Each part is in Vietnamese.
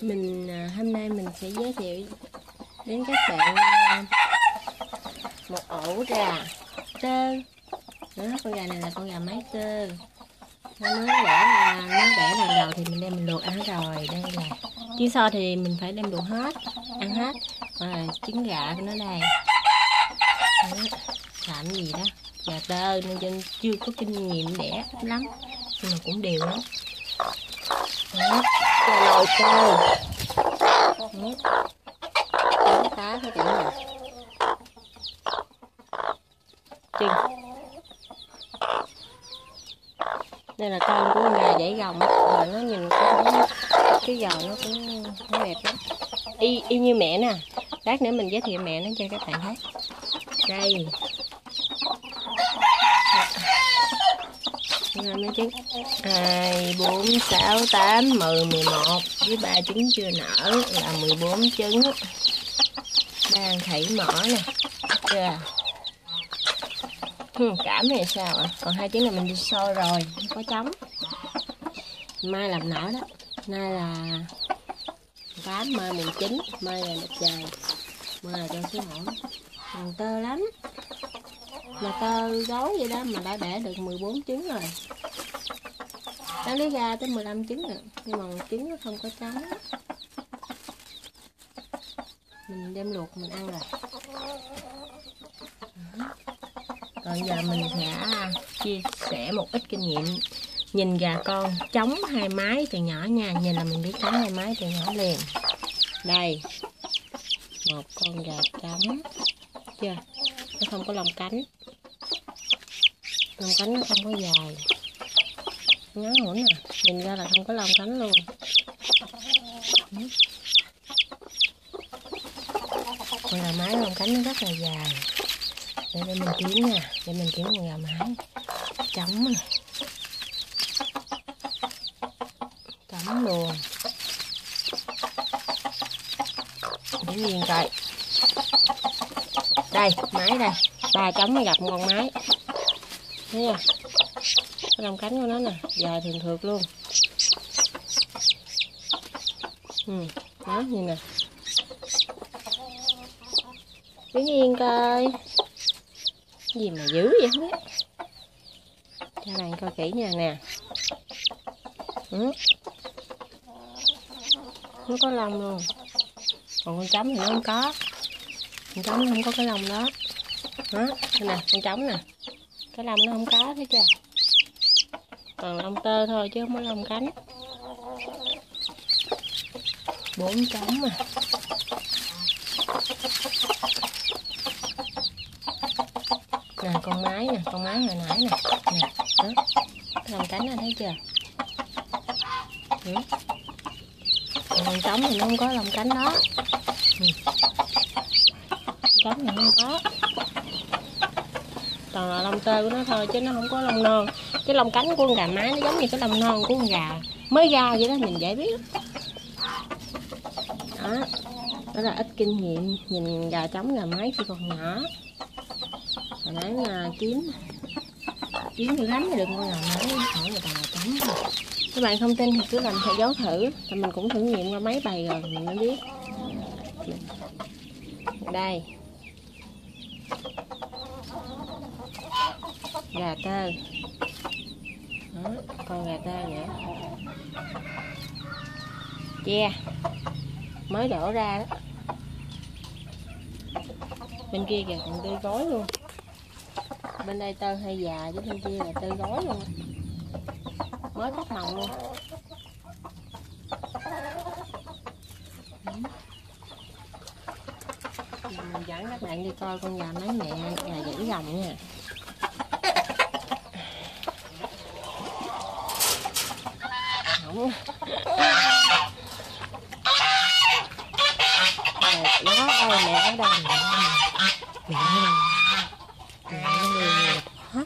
mình à, hôm nay mình sẽ giới thiệu đến các bạn à, một ổ gà tơ. Nữa con gà này là con gà mái tơ. Nó mới đẻ là nó đẻ lần đầu thì mình đem mình luộc ăn rồi. Đây là trứng so thì mình phải đem luộc hết, ăn hết. Và trứng gà của nó đây. Đó. làm gì đó? Gà tơ nên chưa có kinh nghiệm đẻ lắm, nhưng mà cũng đều lắm lồi tơ Đấy. Đó, cái kiểu này chừng. Đây là con của con gà dãy gồng mà nó nhìn cái cái giò nó cũng nó đẹp lắm. Y y như mẹ nè. Lát nữa mình giới thiệu mẹ nó cho các bạn thấy đây. Rồi mấy trứng hai bốn sáu tám mười mười một. Với ba trứng chưa nở là 14 trứng. Đang khẩy mỏ nè. Chưa hmm, cảm này sao ạ? Còn hai trứng này mình đi sôi rồi không có chấm mai làm nở đó. Nay là tám mai mùng chín mai là đẹp trời. Mai là cho số hậu còn tơ lắm. Là tơ gấu vậy đó mà đã đẻ được 14 trứng rồi nó lấy ra tới 15 trứng rồi, nhưng mà trứng nó không có trắng. Mình đem luộc, mình ăn rồi. Còn giờ mình sẽ à, chia sẻ một ít kinh nghiệm nhìn gà con chống hai mái từ nhỏ nha. Nhìn là mình biết chống hai mái từ nhỏ liền. Đây, một con gà trống chưa, nó không có lông cánh. Lông cánh nó không có dài nhớ ngủn nè. Nhìn ra là không có lông cánh luôn. Con gà mái lông cánh nó rất là dài. Để, để mình kiếm nha. Để mình kiếm con gà mái. Chấm này chấm luôn. Để nhìn coi. Đây mái đây. Ba chấm mới gặp một con mái. Thấy chưa cái lông cánh của nó nè, dài thường thượt luôn. Ừ đó, nhìn nè. Đứng yên coi. Gì mà dữ vậy không biết. Cho bạn coi kỹ nha, nè. Ừ. nó có lông luôn. Còn con chấm thì nó không có. Con chấm nó không có cái lông đó. Đó, nè, con chấm nè. Cái lông nó không có, thấy chưa? Còn lông tơ thôi chứ không có lông cánh. Bốn trống mà. Nè, con mái nè, con mái hồi nãy nè. Nè, đó. Lông cánh anh thấy chưa? Ừ. còn con trống thì nó không có lông cánh đó. Ừ. trống thì không có toàn là lông tơ của nó thôi, chứ nó không có lông non. Cái lông cánh của con gà mái nó giống như cái lông non của con gà mới ra vậy đó, nhìn dễ biết. Đó. Đó là ít kinh nghiệm, nhìn gà trống gà mái khi còn nhỏ. À, Hồi nãy là kiếm kiếm lắm gánh được con gà mái hỏi người gà trống các bạn không tin thì cứ làm theo dấu thử thì mình cũng thử nghiệm qua mấy bài rồi mình mới biết. Đây gà tơ. Đó, con gà tơ nữa che mới đổ ra đó. Bên kia kìa còn tươi gói luôn. Bên đây tơ hay già chứ bên kia là tươi gói luôn. Mới cắt mồng luôn. Ừ. Mình dẫn các bạn đi coi con gà mấy mẹ gà dãy gồng nha. Không nó ơi mẹ ở đây mẹ mẹ mẹ mẹ ở đây nè hết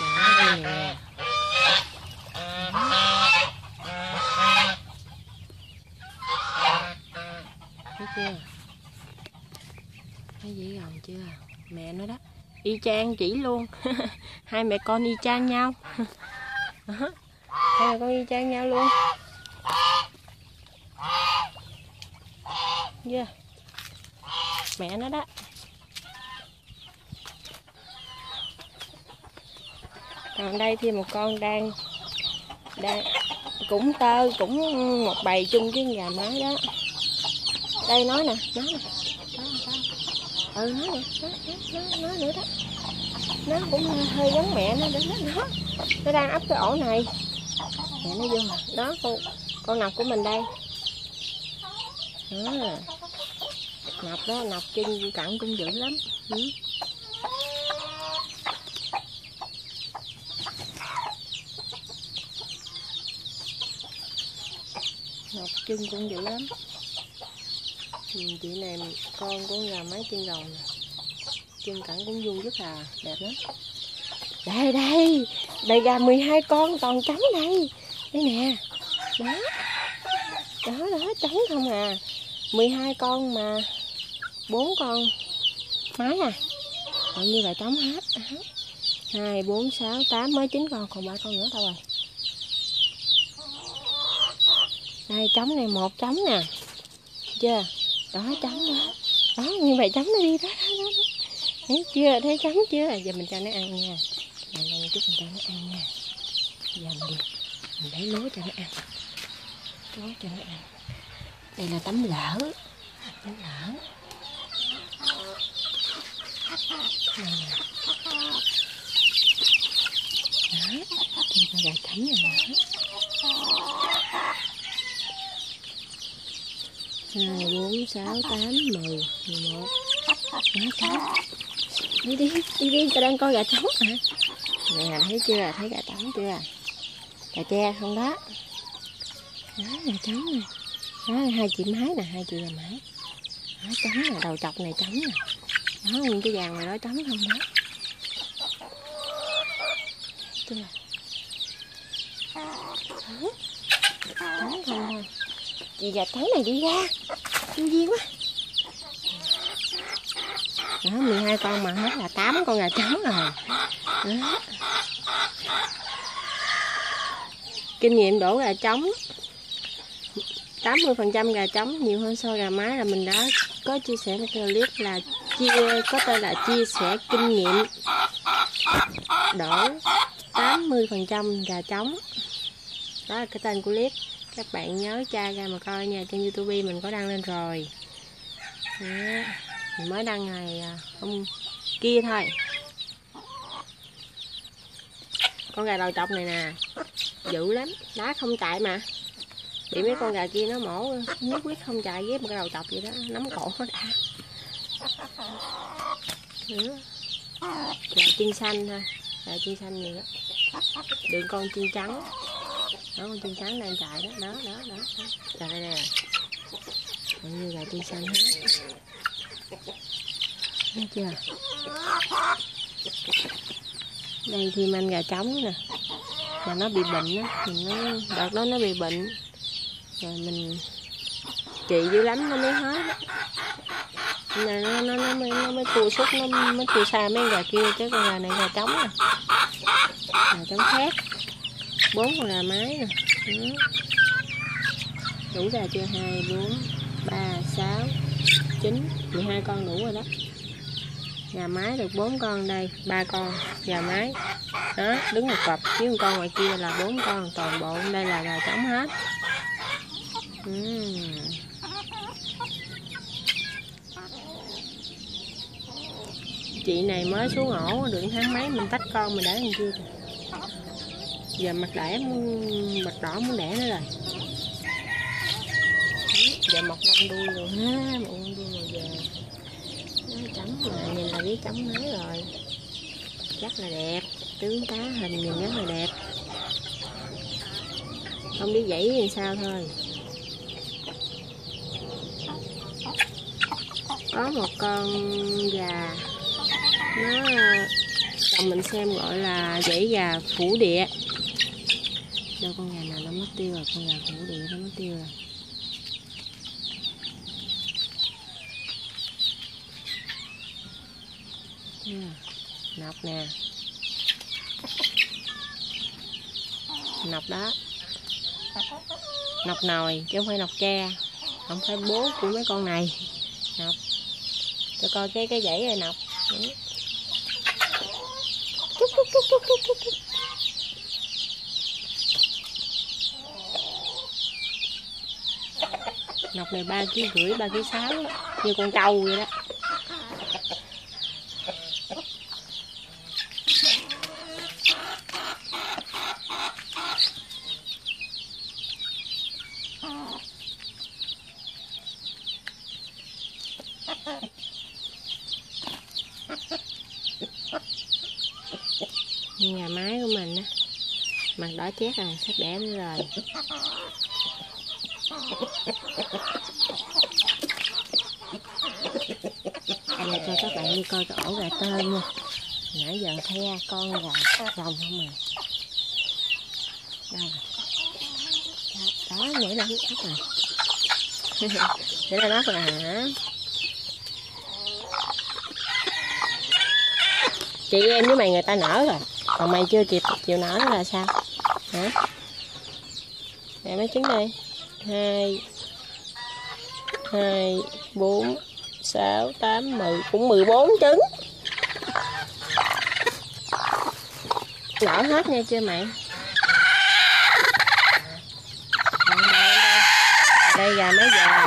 mẹ ở đây nè thấy chưa thấy dễ gần chưa mẹ nó đó y chang chỉ luôn hai mẹ con y chang nhau Hai con y chang nhau luôn. Yeah. mẹ nó đó. Còn đây thì một con đang đang cũng tơ cũng một bầy chung với gà mái đó. Đây nói nè nói nè. Ừ nói nè nói, nói, nói nữa đó. Nó cũng hơi giống mẹ nó đó nó nó đang ấp cái ổ này mẹ nó vô mà đó con con nọc của mình đây. Đó nọc đó nọc chân cặn cũng dữ lắm. Ừ. nọc chân cũng dữ lắm. Ừ, chị này con của gà mái chân rồng nè. Chân cẳng cũng vuông rất là đẹp lắm. Đây đây đây gà 12 con toàn trắng đây đây nè. Đó. Đó đó trắng không à. 12 con mà. bốn con. Mái à còn như là trống hết. Hai bốn sáu tám mới chín con còn ba con nữa đâu rồi à. đây trống này một trống nè. Chưa? Đó trống đó. Đó như vậy trống nó đi đó, đó, đó, đó. thấy chưa? Thấy trống chưa? Giờ mình cho nó ăn nha. Mình ăn chút mình cho nó ăn nha. Giờ mình đi mình lấy lúa cho nó ăn. Lúa cho nó ăn. Đây là tấm lỡ. Tấm lỡ. Đây nè đó trên con gà trống này nè hai, bốn, sáu, tám, mười mười một. Đó sáu đi đi đi đi ta đang coi gà trống. Hả nè, thấy chưa? Thấy gà trống chưa? Cà tre không đó. Đó là trống nè. Đó, hai chị mái nè, hai chị là mái đó, trống nè, đầu chọc này trống nè. Đó, nguyên cái vàng này đó, trống không đó. Chưa đó. trống không thôi. Chị gà trống này đi ra. Vô duyên quá. Đó 12 con mà hết là 8 con gà trống rồi. Đó kinh nghiệm đổ gà trống. 80% gà trống, nhiều hơn so gà mái là mình đã có chia sẻ một clip là chia, có tên là chia sẻ kinh nghiệm đổ 80% gà trống. Đó là cái tên của clip các bạn nhớ tra ra mà coi nha, trên youtube mình có đăng lên rồi. Đó. mình mới đăng ngày à, hôm kia thôi. Con gà đầu trọc này nè dữ lắm. Đá không chạy mà. Bị mấy con gà kia nó mổ nhất quyết không chạy với một cái đầu chọc vậy đó nắm cổ nó đã. Nữa. Gà chân xanh ha, gà chân xanh nhiều đó. Đường con chân trắng. Đó con chân trắng đang chạy đó đó đó đó, đó. trời đây nè. Còn như gà chân xanh hết. Thấy chưa? Đây thì manh gà trống nè mà nó bị bệnh á mình nó, đợt đó nó bị bệnh. Rồi mình trị dữ lắm nó mới hết là nó nó nó mới nó mới cua xúc nó mới cua xa mấy gà kia, chứ con gà này gà trống à. Gà trống khác. Bốn con gà mái nè. Đủ gà chưa? Hai, bốn, ba, sáu, chín. Mười hai con đủ rồi đó gà mái được bốn con đây, ba con gà mái đó, đứng một cặp chứ một con ngoài kia là bốn con, toàn bộ đây là gà trống hết. Uhm. chị này mới xuống ổ được tháng mấy mình tách con mình để làm chưa kìa. Giờ mặt đẻ mặt đỏ muốn đẻ nữa rồi. Giờ mọc lông đuôi rồi, ha, mọc lông đuôi rồi giờ là nhìn là biết chống máy rồi. Chắc là đẹp. Tướng cá hình nhìn rất là đẹp. Không biết dãy thì sao thôi. Có một con gà. Nó, chồng mình xem gọi là dãy gà phủ địa. Đâu con gà nào nó mất tiêu rồi, con gà phủ địa nó mất tiêu rồi. Ừ. nọc nè. Nọc đó. Nọc nồi, chứ không phải nọc tre. Không phải bố của mấy con này. Nọc. Cho coi cái cái dãy rồi nọc. Nọc này ba ký rưỡi, ba ký sáu, như con trâu vậy đó như nhà máy của mình á mặt đỏ chét rồi sắp đẻ nữa rồi. Giờ cho các bạn đi coi cái ổ gà tơ nha. Nãy giờ thấy con gà rồng không à? Đâu đó, đó nhảy lên đất rồi để lên đất rồi chị em với mày người ta nở rồi. Còn mày chưa kịp chịu nở là sao? Hả? Mẹ mấy trứng đây hai hai, bốn, sáu, tám, mười. Cũng mười bốn trứng. Nở hết nghe chưa mày? Đây gà mấy giờ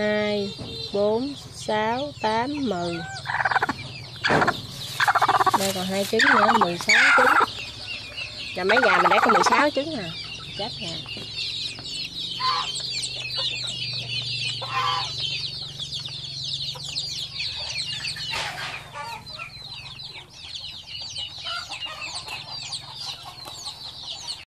2 4 6 8 10 đây còn hai trứng nữa 16 trứng. Là mấy gà mình đã có 16 trứng à? Chết nè